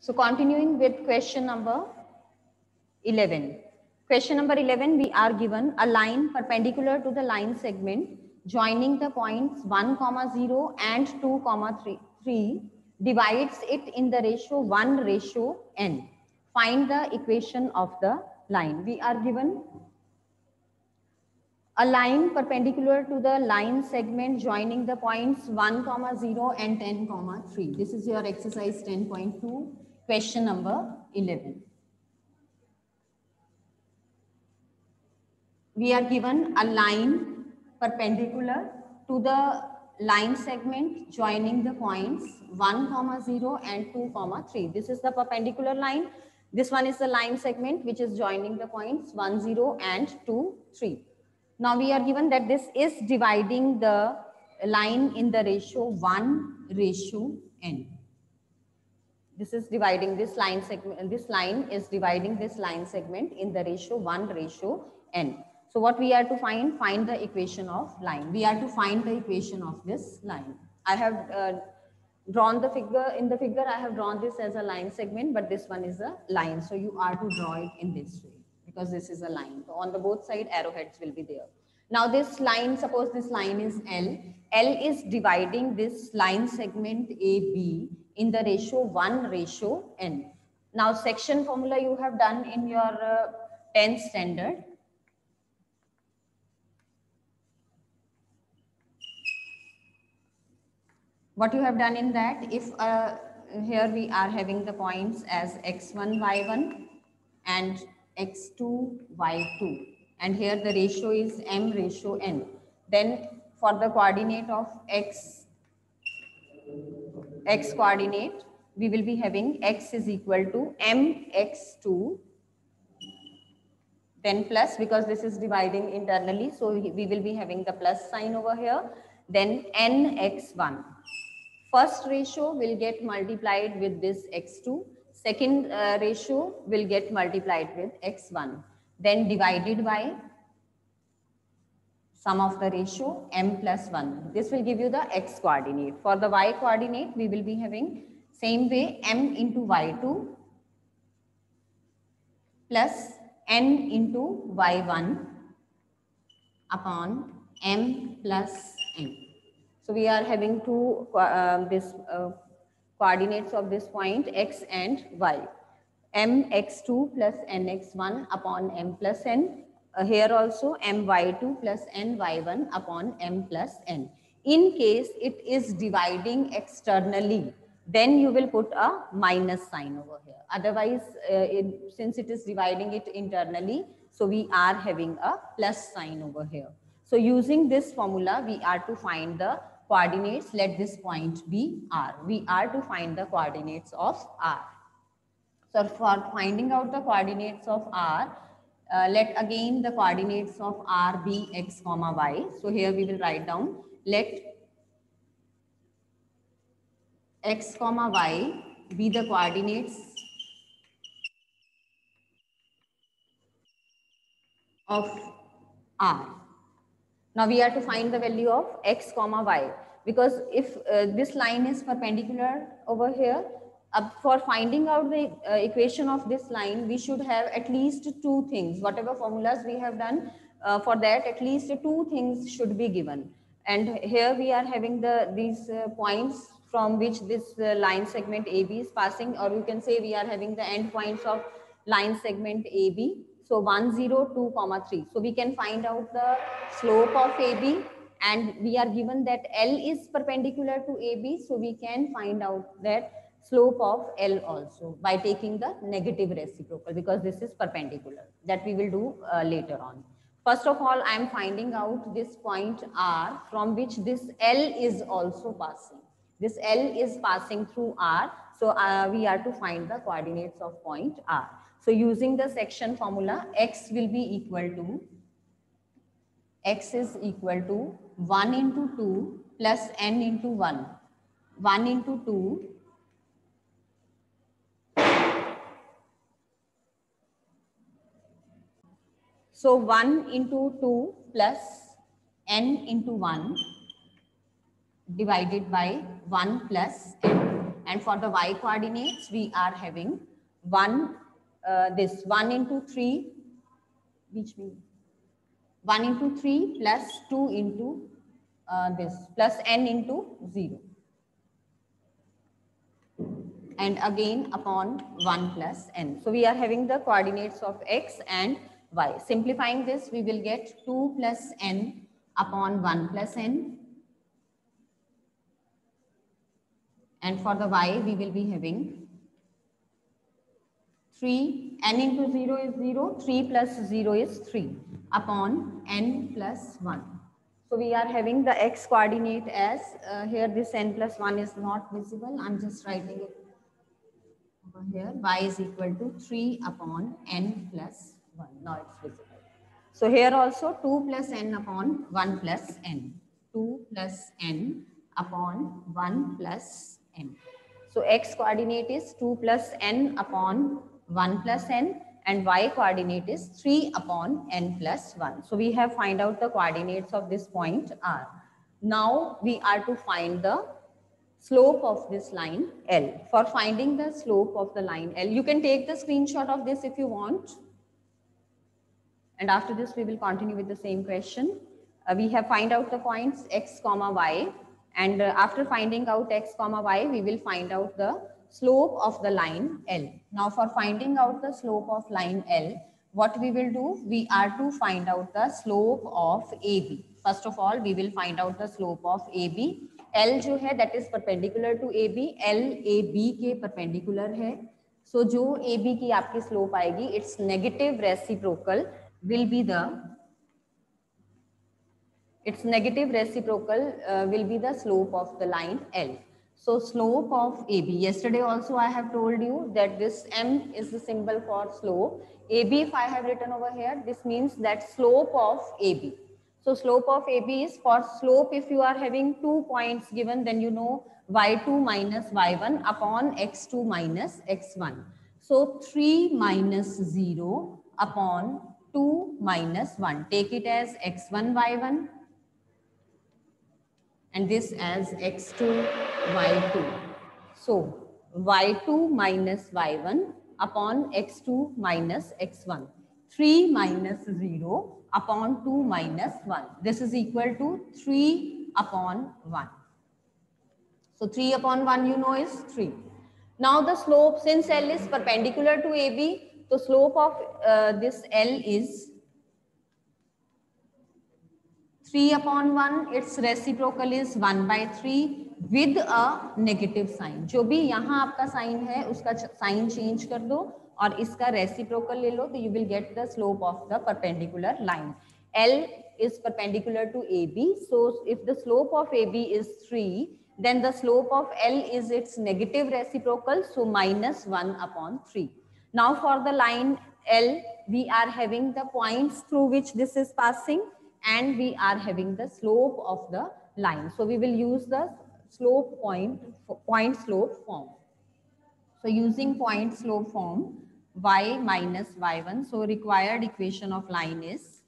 So continuing with question number 11. Question number 11, we are given a line perpendicular to the line segment joining the points 1 comma 0 and 2 comma 3, 3 divides it in the ratio 1 ratio n. Find the equation of the line. We are given a line perpendicular to the line segment joining the points 1 comma 0 and 10 comma 3. This is your exercise 10.2 question number 11. We are given a line perpendicular to the line segment joining the points 1 comma 0 and 2 comma 3. This is the perpendicular line. This one is the line segment which is joining the points 1 0 and 2 3. Now we are given that this is dividing the line in the ratio 1 ratio n. This is dividing this line segment, this line is dividing this line segment in the ratio 1 ratio n. So what we are to find, find the equation of line. We are to find the equation of this line. I have uh, drawn the figure, in the figure I have drawn this as a line segment, but this one is a line. So you are to draw it in this way because this is a line. So on the both side arrowheads will be there. Now this line, suppose this line is L. L is dividing this line segment AB in the ratio 1 ratio N. Now section formula you have done in your uh, 10th standard. What you have done in that, if uh, here we are having the points as x1, y1 and x2, y2 and here the ratio is m ratio n. Then for the coordinate of x, x coordinate, we will be having x is equal to mx2 then plus because this is dividing internally so we will be having the plus sign over here then nx1 first ratio will get multiplied with this x2 second uh, ratio will get multiplied with x1 then divided by sum of the ratio m plus 1. This will give you the x coordinate. For the y coordinate, we will be having same way m into y2 plus n into y1 upon m plus n. So we are having two uh, this uh, coordinates of this point x and y mx2 plus nx1 upon m plus n. Uh, here also my2 plus ny1 upon m plus n. In case it is dividing externally, then you will put a minus sign over here. Otherwise, uh, it, since it is dividing it internally, so we are having a plus sign over here. So using this formula, we are to find the coordinates. Let this point be r. We are to find the coordinates of r. So for finding out the coordinates of r, uh, let again the coordinates of r be x comma y. So here we will write down let x comma y be the coordinates of r. Now we are to find the value of x comma y because if uh, this line is perpendicular over here uh, for finding out the uh, equation of this line, we should have at least two things. Whatever formulas we have done uh, for that, at least two things should be given. And here we are having the these uh, points from which this uh, line segment AB is passing, or you can say we are having the end points of line segment AB. So 1, 0, 2, comma 3. So we can find out the slope of AB and we are given that L is perpendicular to AB. So we can find out that slope of L also by taking the negative reciprocal because this is perpendicular that we will do uh, later on. First of all, I am finding out this point R from which this L is also passing. This L is passing through R. So uh, we are to find the coordinates of point R. So using the section formula, X will be equal to, X is equal to 1 into 2 plus N into 1. 1 into 2 So 1 into 2 plus n into 1 divided by 1 plus n. And for the y coordinates, we are having 1, uh, this 1 into 3, which means 1 into 3 plus 2 into uh, this plus n into 0 and again upon 1 plus n. So we are having the coordinates of x and y. Simplifying this, we will get 2 plus n upon 1 plus n. And for the y, we will be having 3, n into 0 is 0, 3 plus 0 is 3 upon n plus 1. So we are having the x coordinate as uh, here this n plus 1 is not visible. I'm just writing it over here. y is equal to 3 upon n plus 1. Now it's visible. So here also 2 plus n upon 1 plus n. 2 plus n upon 1 plus n. So x coordinate is 2 plus n upon 1 plus n and y coordinate is 3 upon n plus 1. So we have find out the coordinates of this point r. Now we are to find the slope of this line L. For finding the slope of the line L, you can take the screenshot of this if you want. And after this, we will continue with the same question. Uh, we have find out the points x comma y. And uh, after finding out x comma y, we will find out the slope of the line L. Now for finding out the slope of line L, what we will do, we are to find out the slope of AB. First of all, we will find out the slope of AB. L जो है that is perpendicular to AB, L AB के perpendicular है. So जो AB की आपकी slope आएगी, its negative reciprocal will be the its negative reciprocal uh, will be the slope of the line L. So slope of AB, yesterday also I have told you that this M is the symbol for slope. AB if I have written over here, this means that slope of AB. So slope of AB is for slope if you are having two points given then you know y2 minus y1 upon x2 minus x1. So 3 minus 0 upon 2 minus 1. Take it as x1 y1 and this as x2 y2. So y2 minus y1 upon x2 minus x1. 3 minus 0 upon 2 minus 1. This is equal to 3 upon 1. So 3 upon 1 you know is 3. Now the slope since L is perpendicular to AB, तो slope of this L is three upon one it's reciprocal is one by three with a negative sign जो भी यहाँ आपका sign है, उसका sign change कर दो और इसका रेसिप्रोकल ले लो तो you will get the slope of the perpendicular line L is perpendicular to A B so if the slope of A B is three then the slope of L is its negative reciprocal so minus one upon three now for the line L we are having the points through which this is passing and we are having the slope of the line. So we will use the slope point, point slope form. So using point slope form, y minus y1. So required equation of line is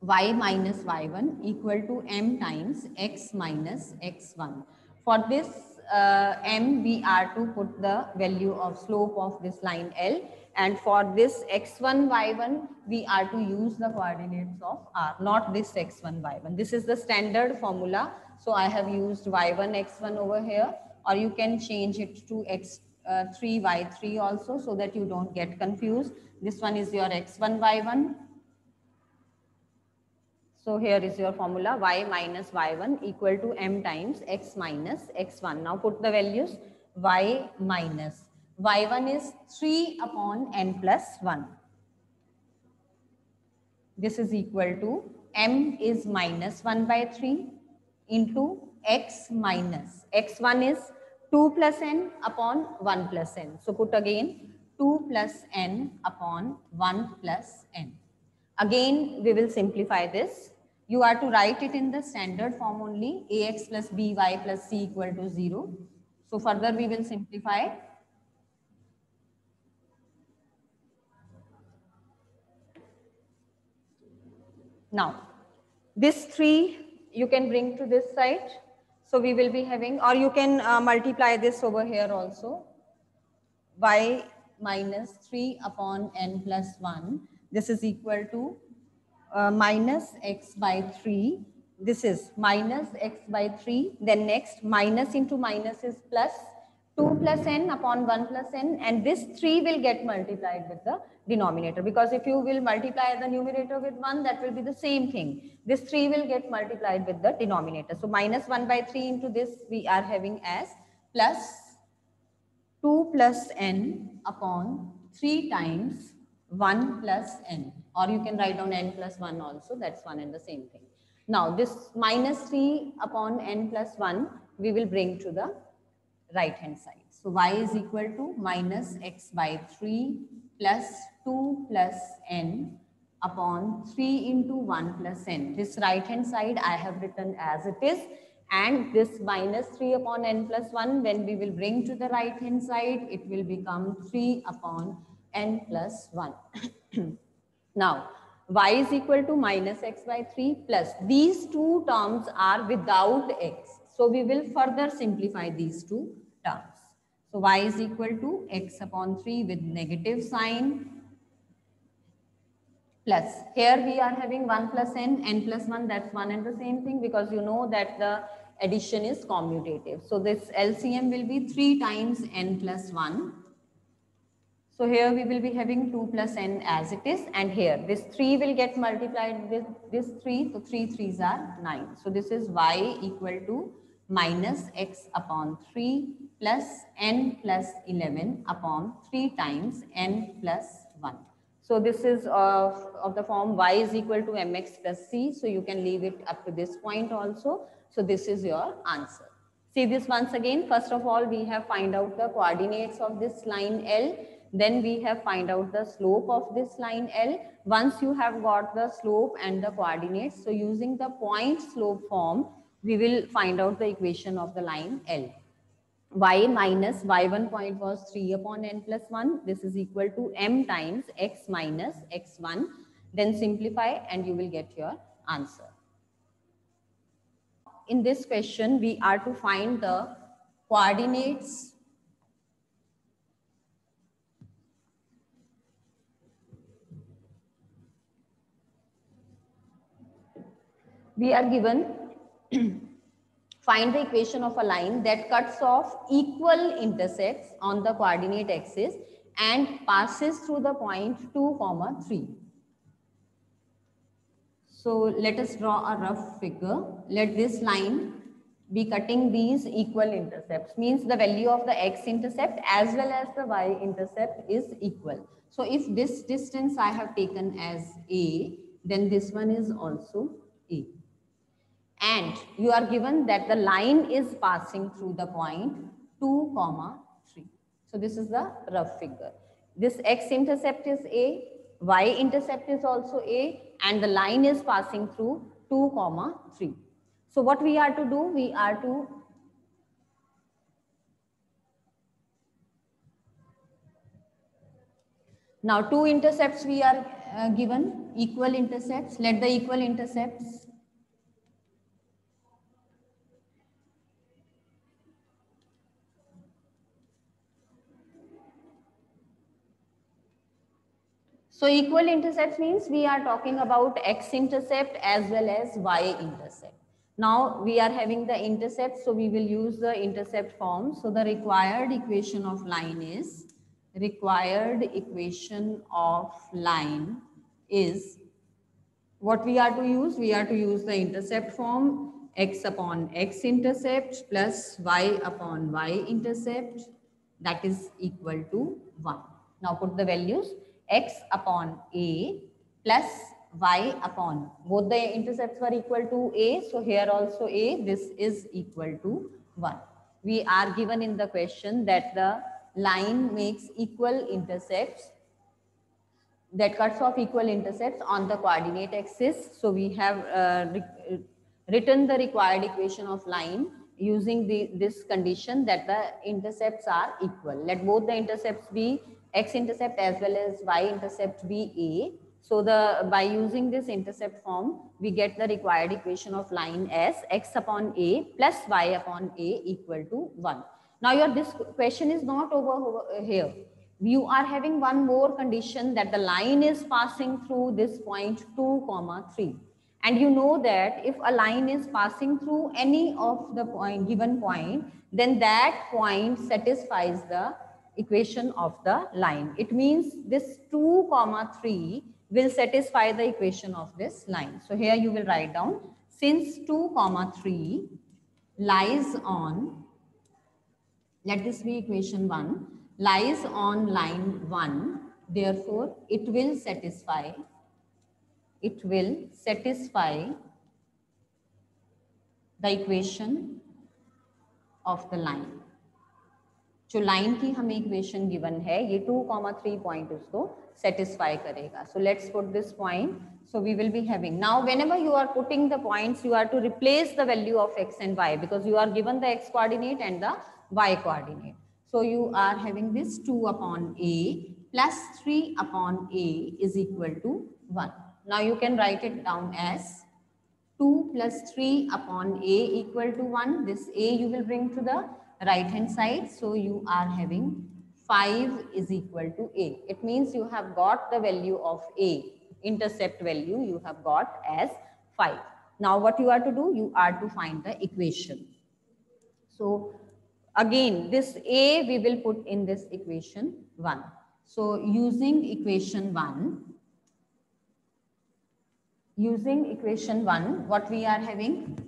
y minus y1 equal to m times x minus x1. For this uh, m, we are to put the value of slope of this line L and for this x1, y1, we are to use the coordinates of r, not this x1, y1. This is the standard formula. So I have used y1, x1 over here, or you can change it to x3, uh, y3 also so that you don't get confused. This one is your x1, y1. So here is your formula y minus y1 equal to m times x minus x1. Now put the values y minus y1 is 3 upon n plus 1. This is equal to m is minus 1 by 3 into x minus x1 is 2 plus n upon 1 plus n. So put again 2 plus n upon 1 plus n. Again, we will simplify this. You are to write it in the standard form only ax plus by plus c equal to 0. So further we will simplify Now, this 3 you can bring to this side. So we will be having, or you can uh, multiply this over here also. y minus 3 upon n plus 1. This is equal to uh, minus x by 3. This is minus x by 3. Then next minus into minus is plus 2 plus n upon 1 plus n and this 3 will get multiplied with the denominator because if you will multiply the numerator with 1 that will be the same thing. This 3 will get multiplied with the denominator. So minus 1 by 3 into this we are having as plus 2 plus n upon 3 times 1 plus n or you can write down n plus 1 also that's one and the same thing. Now this minus 3 upon n plus 1 we will bring to the right hand side. So y is equal to minus x by 3 plus 2 plus n upon 3 into 1 plus n. This right hand side I have written as it is and this minus 3 upon n plus 1 when we will bring to the right hand side it will become 3 upon n plus 1. now y is equal to minus x by 3 plus these two terms are without x. So we will further simplify these two terms. So y is equal to x upon 3 with negative sign plus. Here we are having 1 plus n, n plus 1, that's one and the same thing because you know that the addition is commutative. So this LCM will be 3 times n plus 1. So here we will be having 2 plus n as it is and here this 3 will get multiplied with this 3. So 3 3s are 9. So this is y equal to minus x upon 3 plus n plus 11 upon 3 times n plus 1. So this is of, of the form y is equal to mx plus c. So you can leave it up to this point also. So this is your answer. See this once again. First of all, we have find out the coordinates of this line L. Then we have find out the slope of this line L. Once you have got the slope and the coordinates, so using the point slope form, we will find out the equation of the line L. y minus y1 point was 3 upon n plus 1. This is equal to m times x minus x1. Then simplify and you will get your answer. In this question, we are to find the coordinates we are given find the equation of a line that cuts off equal intercepts on the coordinate axis and passes through the point 2 comma 3 so let us draw a rough figure. Let this line be cutting these equal intercepts. Means the value of the x intercept as well as the y intercept is equal. So if this distance i have taken as a then this one is also and you are given that the line is passing through the point 2 comma 3 so this is the rough figure. This x-intercept is a y-intercept is also a and the line is passing through 2 comma 3 so what we are to do? We are to now two intercepts we are uh, given equal intercepts. Let the equal intercepts So equal intercepts means we are talking about x-intercept as well as y-intercept. Now we are having the intercept, so we will use the intercept form. So the required equation of line is, required equation of line is, what we are to use? We are to use the intercept form x upon x-intercept plus y upon y-intercept that is equal to 1. Now put the values x upon a plus y upon. Both the intercepts were equal to a so here also a this is equal to 1 we are given in the question that the line makes equal intercepts that cuts off equal intercepts on the coordinate axis. So we have uh, written the required equation of line using the this condition that the intercepts are equal. Let both the intercepts be x-intercept as well as y-intercept be a. So the by using this intercept form, we get the required equation of line as x upon a plus y upon a equal to 1. Now your this question is not over, over uh, here. You are having one more condition that the line is passing through this point 2 comma 3 and you know that if a line is passing through any of the point given point then that point satisfies the equation of the line. It means this 2 comma 3 will satisfy the equation of this line. So here you will write down since 2 comma 3 lies on, let this be equation 1, lies on line 1, therefore it will satisfy, it will satisfy the equation of the line. जो line की हमें equation given है, ये two comma three point उसको satisfy करेगा। So let's put this point so we will be having now whenever you are putting the points you are to replace the value of x and y because you are given the x coordinate and the y coordinate so you are having this two upon a plus three upon a is equal to one now you can write it down as two plus three upon a equal to one this a you will bring to the right hand side. So you are having 5 is equal to A. It means you have got the value of A, intercept value you have got as 5. Now what you are to do? You are to find the equation. So again, this A we will put in this equation 1. So using equation 1, using equation 1, what we are having?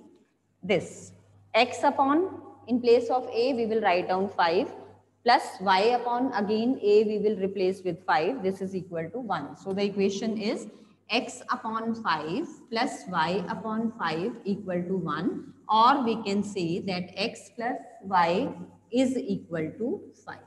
This x upon in place of a, we will write down 5 plus y upon again a we will replace with 5. This is equal to 1. So the equation is x upon 5 plus y upon 5 equal to 1 or we can say that x plus y is equal to 5.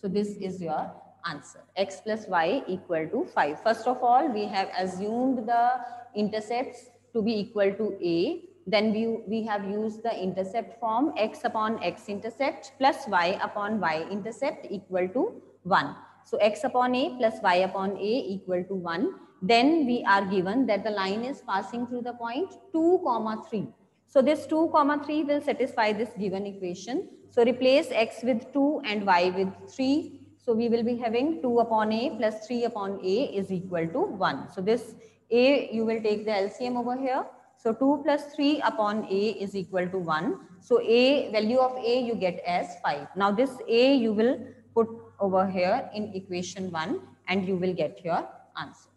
So this is your answer x plus y equal to 5. First of all we have assumed the intercepts to be equal to a then we, we have used the intercept form x upon x intercept plus y upon y intercept equal to 1. So x upon a plus y upon a equal to 1. Then we are given that the line is passing through the point 2 comma 3. So this 2 comma 3 will satisfy this given equation. So replace x with 2 and y with 3. So we will be having 2 upon a plus 3 upon a is equal to 1. So this a you will take the LCM over here. So 2 plus 3 upon A is equal to 1. So A value of A you get as 5. Now this A you will put over here in equation 1 and you will get your answer.